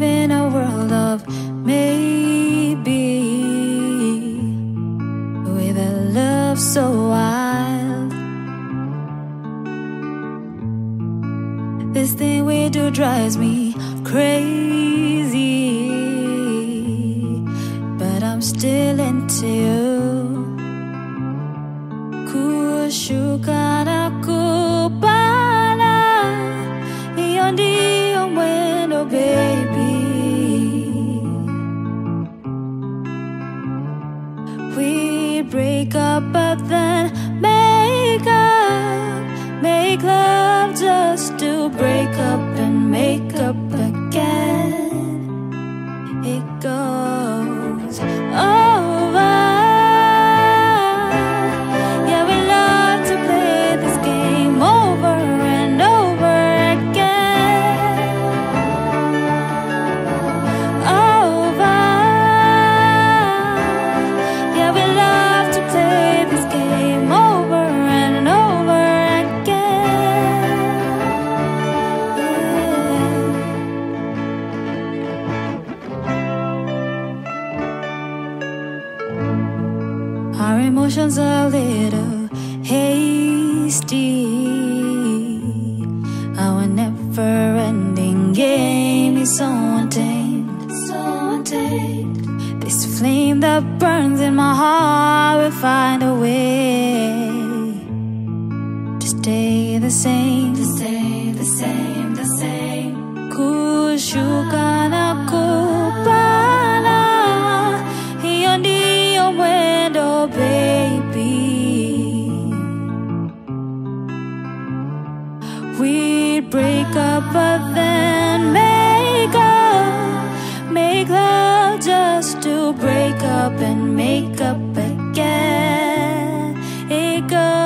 live in a world of maybe With a love so wild. This thing we do drives me crazy But I'm still into you Kushuka yon di ndiyo mwendo baby break up but then make up. Make love just to break up and make up again. It goes Our emotions are a little hasty. Our never ending game is so untamed, so untamed. This flame that burns in my heart will find a way to stay the same, break up but then make up make love just to break up and make up again. It goes